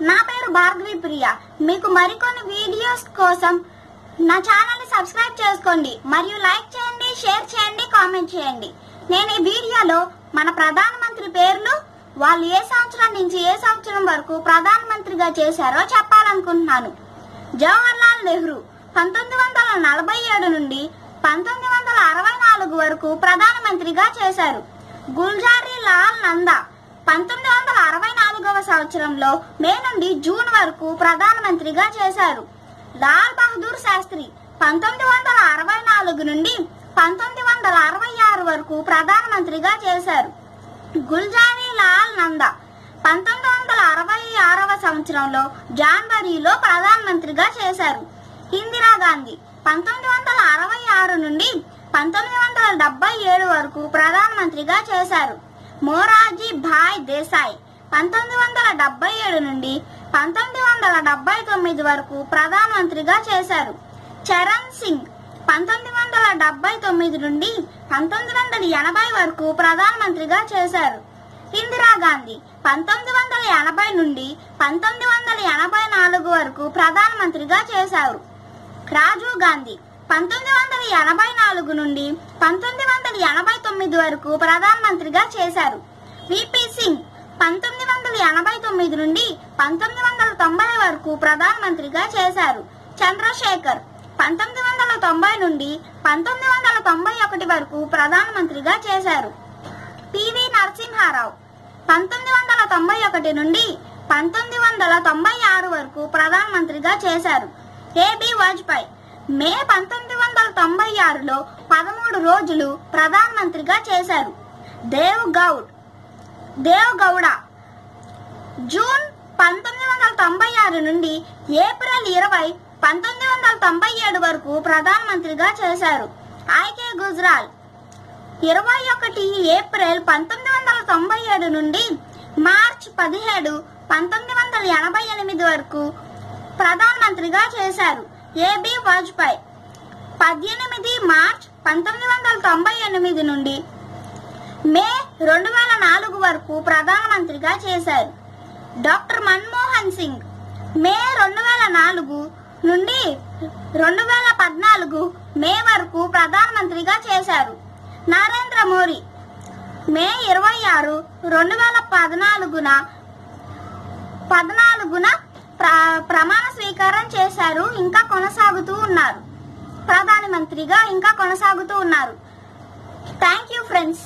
నా పేరు భార్గవి ప్రియ. మీకు మరికొన్ని వీడియోస్ కోసం నా ఛానల్ని సబ్స్క్రైబ్ చేసుకోండి. మరియు లైక్ చేయండి షేర్ చేయండి కామెంట్ చేయండి. నేను ఈ వీడియోలో మన ప్రధానమంత్రి పేర్లు వాళ్ళు ఏ సంవత్సరం నుంచి ఏ సంవత్సరం వరకు ప్రధానమంత్రిగా చేశారో చెప్పాలనుకుంటున్నాను. జవహర్లాల్ నెహ్రూ పంతొమ్మిది వందల నలభై ఏడు నుండి పంతొమ్మిది వందల అరవై నాలుగు వరకు ప్రధానమంత్రిగా చేశారు. గుల్జారీ లాల్ నందా పంతొమ్మిది వందల అరవై నాలుగవ సంవత్సరంలో మే నుండి జూన్ వరకు ప్రధానమంత్రిగా చేశారు. లాల్ బహదూర్ శాస్త్రి పంతొమ్మిది వందల అరవై నాలుగు నుండి పంతొమ్మిది వందల అరవై ఆరు వరకు ప్రధానమంత్రిగా చేశారు. గుల్జారీ లాల్ నందా పంతొమ్మిది వందల అరవై ఆరవ సంవత్సరంలో జాన్వరిలో ప్రధానమంత్రిగా చేశారు. ఇందిరాగాంధీ పంతొమ్మిది వందల అరవై ఆరు నుండి పంతొమ్మిది వందల డెబ్బై ఏడు వరకు ప్రధానమంత్రిగా చేశారు. మోరార్జీ భాయ్ దేశాయ్. పంతొమ్మిది వందల డెబ్బై ఏడు నుండి పంతొమ్మిది వందల డెబ్బై తొమ్మిది వరకు ప్రధానమంత్రిగా చేశారు. చరణ్ సింగ్. పంతొమ్మిది వందల డెబ్బై తొమ్మిది నుండి పంతొమ్మిది వందల ఎనభై వరకు ప్రధానమంత్రిగా చేశారు. ఇందిరాగాంధీ పంతొమ్మిది వందల ఎనభై నుండి పంతొమ్మిది వందల ఎనభై నాలుగు వరకు ప్రధానమంత్రిగా చేశారు. రాజీవ్ గాంధీ. పంతొమ్మిది వందల ఎనభై నాలుగు నుండి పంతొమ్మిది వందల ఎనభై తొమ్మిది వరకు ప్రధానమంత్రిగా చేశారు. విపి సింగ్ పంతొమ్మిది వందల ఎనభై తొమ్మిది నుండి పంతొమ్మిది వందల తొంభై వరకు ప్రధానమంత్రిగా చేశారు. చంద్రశేఖర్ పంతొమ్మిది వందల తొంభై నుండి పంతొమ్మిది వందల తొంభై ఒకటి వరకు ప్రధానమంత్రిగా చేశారు. పివి నరసింహారావు పంతొమ్మిది వందల తొంభై ఒకటి నుండి పంతొమ్మిది వందల తొంభై ఆరు వరకు ప్రధానమంత్రిగా చేశారు. ఏబి వాజ్పేయి మే పంతొమ్మిది వందల తొంభై ఆరులో పదమూడు రోజులు ప్రధానమంత్రిగా చేశారు. దేవ్ గౌడ్ దేవ్ గౌడ జూన్ పంతొమ్మిది వందల తొంభై ఆరు నుండి ఏప్రిల్ ఇరవై పంతొమ్మిది వందల తొంభై ఏడు వరకు ప్రధానమంత్రిగా చేశారు. I K Gujral. ఇరవై ఒకటి ఏప్రిల్ పంతొమ్మిది వందల తొంభై ఏడు నుండి మార్చ్ పదిహేడు పంతొమ్మిది వందల ఎనభై ఎనిమిది వరకు ప్రధానమంత్రిగా చేశారు. A B Vajpayee. పద్దెనిమిది మార్చ్ పంతొమ్మిది వందల తొంభై ఎనిమిది నుండి మే రెండు వేల నాలుగు వరకు ప్రధానమంత్రిగా చేశారు. డాక్టర్ మన్మోహన్ సింగ్ మే రెండు వేల నాలుగు నుండి రెండు వేల పద్నాలుగు మే వరకు ప్రధానమంత్రిగా చేశారు. నరేంద్ర మోడీ మే ఇరవై ఆరు రెండు వేల పద్నాలుగున పద్నాలుగున ప్రమాణ కొనసాగుతూ ఉన్నారు. ప్రధానమంత్రిగా ఇంకా కొనసాగుతూ ఉన్నారు. Thank you friends